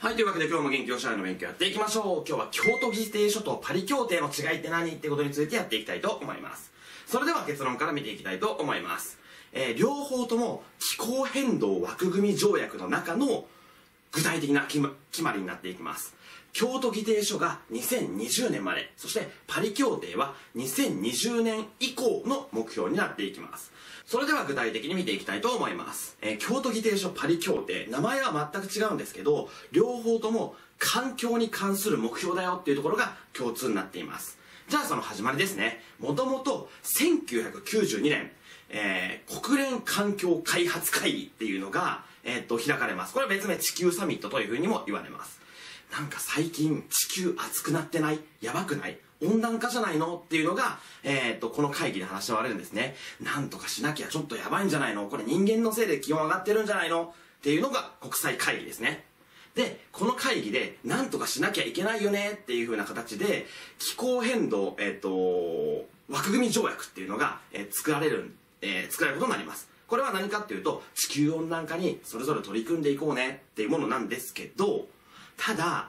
はい、というわけで今日も元気おしゃれの勉強やっていきましょう。今日は京都議定書とパリ協定の違いって何ってことについてやっていきたいと思います。それでは結論から見ていきたいと思います。えー、両方とも気候変動枠組み条約の中の具体的な決ま決まりになっていきます。京都議定書が2020年まで、そしてパリ協定は2020年以降の目標になっていきます。それでは具体的に見ていきたいと思います。えー、京都議定書パリ協定、名前は全く違うんですけど、両方とも環境に関する目標だよっていうところが共通になっています。じゃあその始まりですね。もともと1992年、えー、国連環境開発会議っていうのが、えー、っと、開かれます。これは別名地球サミットというふうにも言われます。なんか最近地球熱くなってない？やばくない？温暖化じゃないの？っていうのが、えー、っと、この会議で話し合われるんですね。なんとかしなきゃちょっとやばいんじゃないの？これ人間のせいで気温上がってるんじゃないの？っていうのが国際会議ですね。で、この会議でなんとかしなきゃいけないよね？っていう風な形で、気候変動、えー、っと、枠組み条約っていうのが、えー、作られる、えー、作られることになります。これは何かっていうと、地球温暖化にそれぞれ取り組んでいこうねっていうものなんですけど、ただ、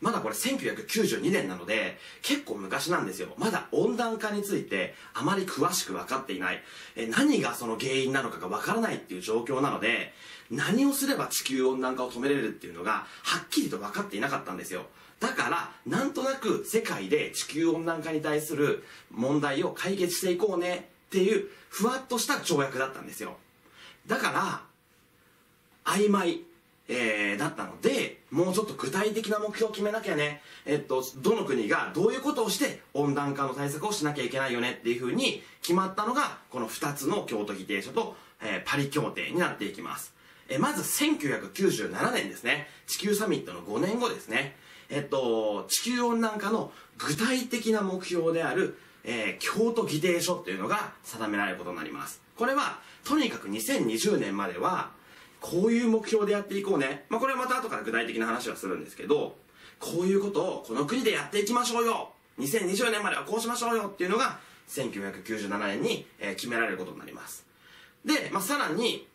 まだこれ1992年なので、結構昔なんですよ。まだ温暖化についてあまり詳しく分かっていない。え何がその原因なのかが分からないっていう状況なので、何をすれば地球温暖化を止めれるっていうのが、はっきりと分かっていなかったんですよ。だから、なんとなく世界で地球温暖化に対する問題を解決していこうねっていう、ふわっとした条約だったんですよ。だから、曖昧、えー、だったので、もうちょっと具体的な目標を決めなきゃね、えっと、どの国がどういうことをして温暖化の対策をしなきゃいけないよねっていうふうに決まったのが、この2つの京都議定書と、えー、パリ協定になっていきます。えー、まず1997年ですね。地球サミットの5年後ですね。えっと、地球温暖化の具体的な目標である、えー、京都議定書っていうのが定められることになります。これは、とにかく2020年までは、こういう目標でやっていこうね。まあ、これはまた後から具体的な話はするんですけど、こういうことをこの国でやっていきましょうよ !2020 年まではこうしましょうよっていうのが、1997年に、え決められることになります。で、まあ、さらに、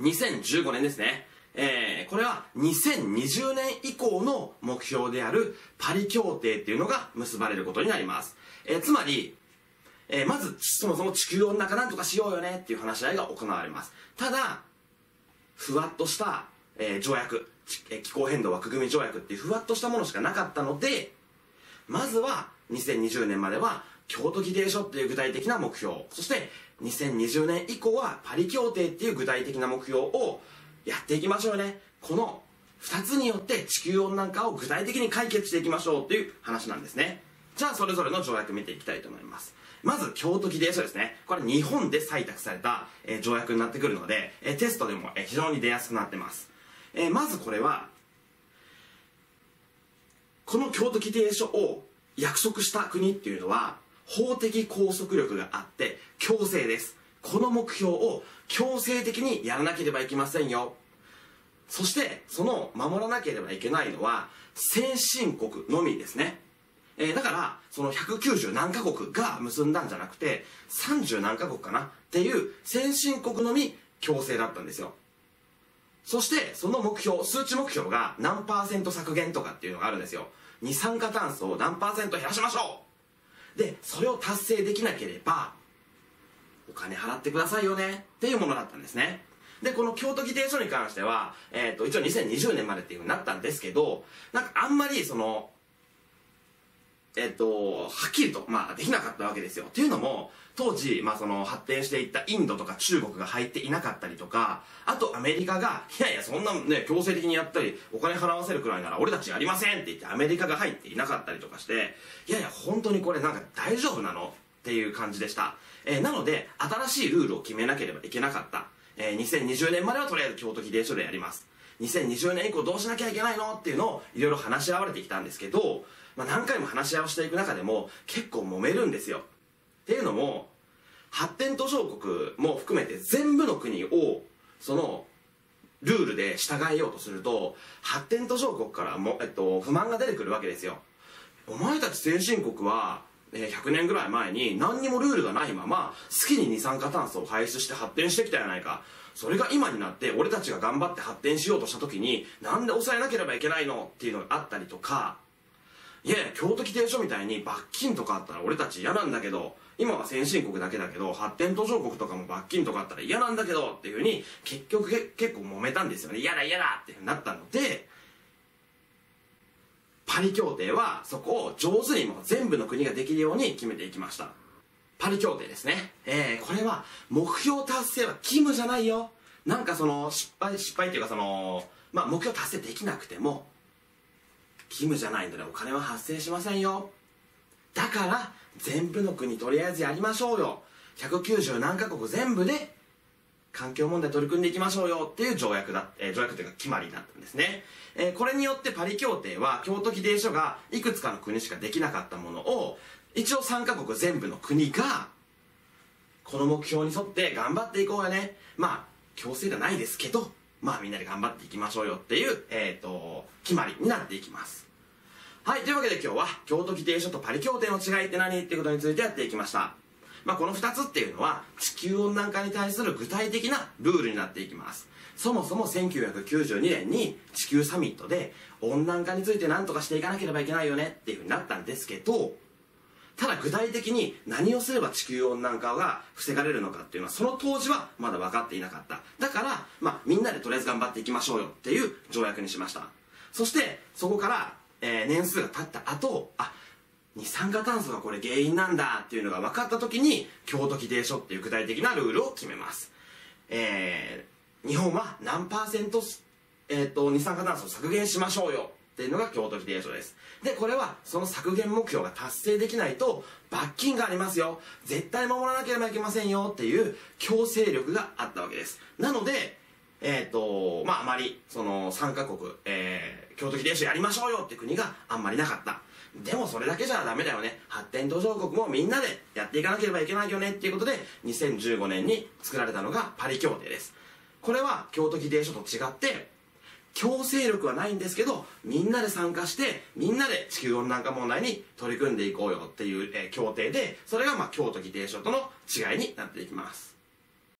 2015年ですね。えー、これは2020年以降の目標であるパリ協定っていうのが結ばれることになります。えー、つまり、えー、まずそもそも地球温暖化なんとかしようよねっていう話し合いが行われます。ただ、ふわっとした、えー、条約、えー、気候変動枠組み条約っていうふわっとしたものしかなかったので、まずは2020年までは京都議定書っていう具体的な目標、そして2020年以降はパリ協定っていう具体的な目標をやっていきましょうね。この2つによって地球温暖化を具体的に解決していきましょうっていう話なんですね。じゃあそれぞれの条約見ていきたいと思います。まず、京都議定書ですね。これ日本で採択された、え、条約になってくるので、え、テストでも、え、非常に出やすくなってます。えまずこれは、この京都議定書を約束した国っていうのは、法的拘束力があって強制です。この目標を強制的にやらなければいけませんよ。そして、その守らなければいけないのは、先進国のみですね。えー、だから、その190何カ国が結んだんじゃなくて、30何カ国かな？っていう先進国のみ強制だったんですよ。そして、その目標、数値目標が何パーセント削減とかっていうのがあるんですよ。二酸化炭素を何パーセント減らしましょうで、それを達成できなければ、お金払ってくださいよねっていうものだったんですね。で、この京都議定書に関しては、えっ、ー、と、一応2020年までっていうふうになったんですけど、なんかあんまりその、えっと、はっきりと、まあ、できなかったわけですよ。っていうのも、当時、まあ、その、発展していったインドとか中国が入っていなかったりとか、あとアメリカが、いやいや、そんなね、強制的にやったり、お金払わせるくらいなら俺たちやりませんって言ってアメリカが入っていなかったりとかして、いやいや、本当にこれなんか大丈夫なの？っていう感じでした。えー、なので、新しいルールを決めなければいけなかった。えー、2020年まではとりあえず京都議定書でやります。2020年以降どうしなきゃいけないの？っていうのをいろいろ話し合われてきたんですけど、まあ、何回も話し合いをしていく中でも結構揉めるんですよ。っていうのも発展途上国も含めて全部の国をそのルールで従えようとすると発展途上国からも、えっと、不満が出てくるわけですよ。お前たち先進国は100年ぐらい前に何にもルールがないまま好きに二酸化炭素を排出して発展してきたやないか。それが今になって俺たちが頑張って発展しようとした時になんで抑えなければいけないの？っていうのがあったりとかいやいや京都規定書みたいに罰金とかあったら俺たち嫌なんだけど今は先進国だけだけど発展途上国とかも罰金とかあったら嫌なんだけどっていうふうに結局結構揉めたんですよね。嫌だ嫌だっていうふうになったのでパリ協定はそこを上手にも全部の国ができるように決めていきました。パリ協定ですね。えー、これは目標達成は義務じゃないよ。なんかその失敗失敗っていうかそのまあ目標達成できなくても義務じゃないのでお金は発生しませんよ。だから全部の国とりあえずやりましょうよ。190何カ国全部で環境問題取り組んでいきましょうよ。っていう条約だ、えー、条約というか決まりだったんですね、えー、これによってパリ協定は京都議定書がいくつかの国しかできなかったものを一応3カ国全部の国がこの目標に沿って頑張っていこうよね。まあ強制ではないですけどまあみんなで頑張っていきましょうよっていう、えーと、決まりになっていきます。はいというわけで今日は京都規定書とパリ協定の違いって何っていうことについてやっていきました。まあ、この2つっていうのは地球温暖化に対する具体的なルールになっていきます。そもそも1992年に地球サミットで温暖化について何とかしていかなければいけないよねっていうふうになったんですけどただ具体的に何をすれば地球温暖化が防がれるのかっていうのはその当時はまだ分かっていなかった。だから、まあ、みんなでとりあえず頑張っていきましょうよっていう条約にしました。そしてそこから、えー、年数が経った後あ二酸化炭素がこれ原因なんだっていうのが分かった時に京都規定書っていう具体的なルールを決めます。えー、日本は何パーセント、えーと二酸化炭素を削減しましょうよ。っていうのが京都議定書です。でこれはその削減目標が達成できないと罰金がありますよ。絶対守らなければいけませんよっていう強制力があったわけです。なのでえっ、ー、とまああまりその3カ国、えー、京都議定書やりましょうよって国があんまりなかった。でもそれだけじゃダメだよね。発展途上国もみんなでやっていかなければいけないよね。っていうことで2015年に作られたのがパリ協定です。これは京都議定書と違って強制力はないんですけどみんなで参加してみんなで地球温暖化問題に取り組んでいこうよっていう、えー、協定でそれがまあ京都議定書との違いになっていきます。